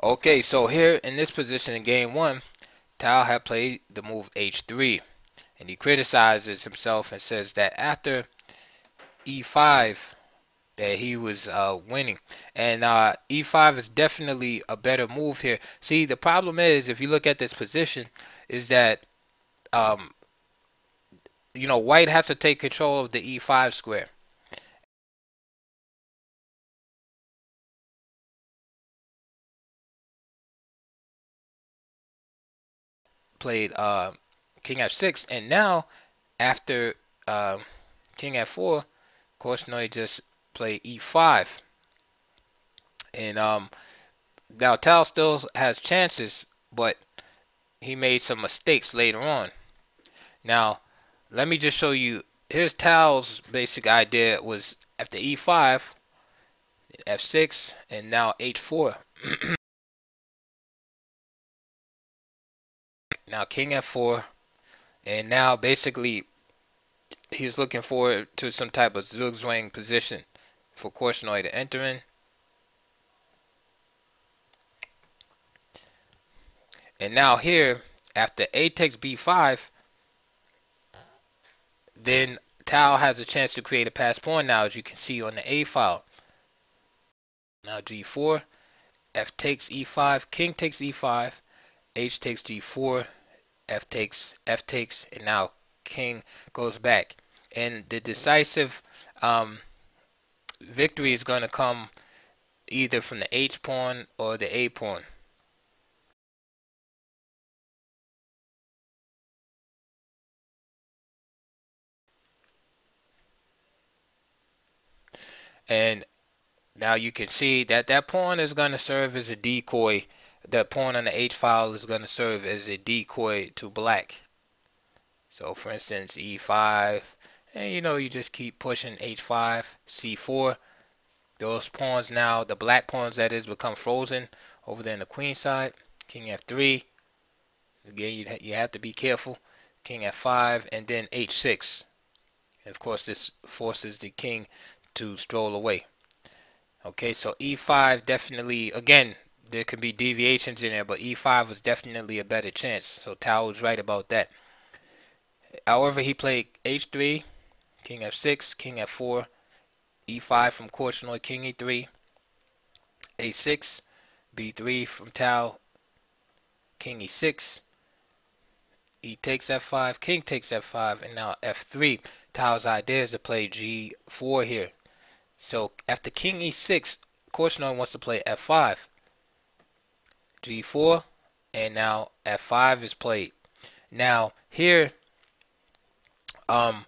Okay, so here in this position in game one, Tal had played the move h3, and he criticizes himself and says that after e5 that he was uh, winning, and uh, e5 is definitely a better move here. See, the problem is if you look at this position, is that um, you know White has to take control of the e5 square. Played uh, King f6, and now after uh, King f4, Korchnoi just played e5, and um, now Tal still has chances, but he made some mistakes later on. Now, let me just show you. Here's Tal's basic idea was after e5, f6, and now h4. Now king f4. And now basically he's looking forward to some type of zugzwang position for Korchnoi to enter in. And now here, after a takes b5, then Tal has a chance to create a pass pawn now, as you can see on the a file. Now g4, f takes e5, king takes e5, h takes g4, f takes, f takes, and now king goes back. And the decisive um, victory is going to come either from the h pawn or the a pawn. And now you can see that that pawn is going to serve as a decoy the pawn on the h file is going to serve as a decoy to black. So for instance, e5, and you know, you just keep pushing h5, c4. Those pawns now, the black pawns that is, become frozen over there in the queen side. King f3. Again, you, you have to be careful. King f5, and then h6. And of course, this forces the king to stroll away. Okay, so e5 definitely, again, there could be deviations in there, but e5 was definitely a better chance. So Tal was right about that. However, he played h3, king f6, king f4, e5 from Korchnoi, king e3, a6, b3 from Tal, king e6, e takes f5, king takes f5, and now f3. Tal's idea is to play g4 here. So after king e6, Korchnoi wants to play f5 g4 and now f5 is played. Now here um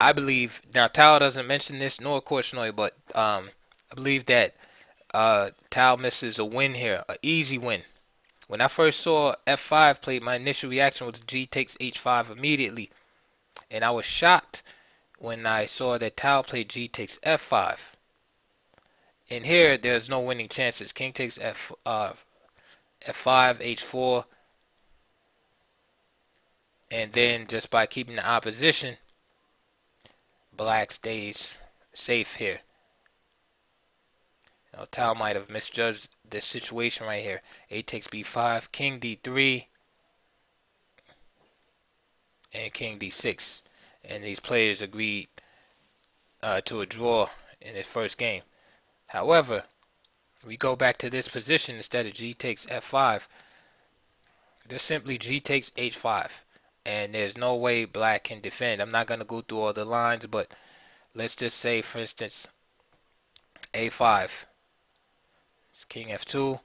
I believe now Tal doesn't mention this nor Korchnoi but um I believe that uh Tal misses a win here an easy win. When I first saw f5 played my initial reaction was g takes h5 immediately. And I was shocked when I saw that Tal played g takes f5 and here, there's no winning chances. King takes f uh, f5, h4, and then just by keeping the opposition, black stays safe here. Now, Tal might have misjudged this situation right here. A takes b5, king d3, and king d6. And these players agreed uh, to a draw in the first game. However, we go back to this position instead of g takes f5. Just simply g takes h5. And there's no way black can defend. I'm not going to go through all the lines, but let's just say, for instance, a5. It's king f2.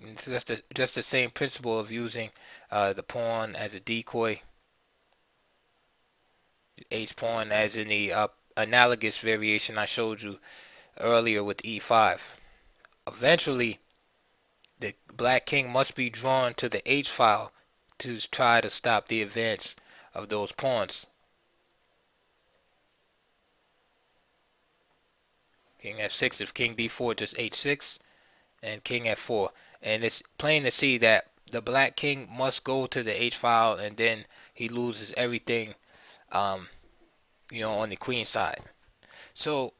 It's just, the, just the same principle of using uh, the pawn as a decoy. H pawn as in the uh, analogous variation I showed you earlier with e5. Eventually, the black king must be drawn to the h file to try to stop the advance of those pawns. King f6 if king d4 just h6 and king f4 and it's plain to see that the black king must go to the h file and then he loses everything um, you know on the queen side so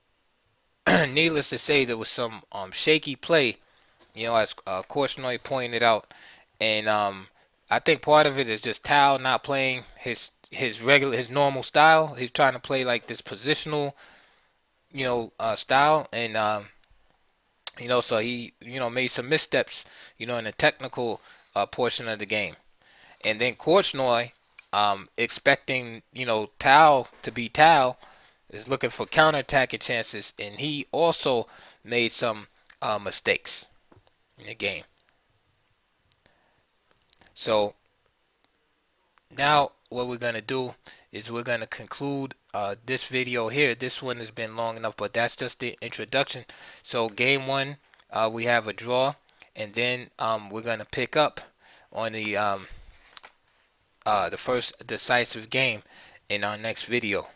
needless to say, there was some um, shaky play you know, as uh, Korchnoi pointed out, and um, I think part of it is just Tal not playing his his regular his normal style. He's trying to play like this positional, you know, uh, style, and um, you know, so he you know made some missteps, you know, in the technical uh, portion of the game, and then Korchnoi, um, expecting you know Tal to be Tal, is looking for counterattacking chances, and he also made some uh, mistakes in the game. So now what we're going to do is we're going to conclude uh, this video here. This one has been long enough, but that's just the introduction. So game one, uh, we have a draw, and then um, we're going to pick up on the um, uh, the first decisive game in our next video.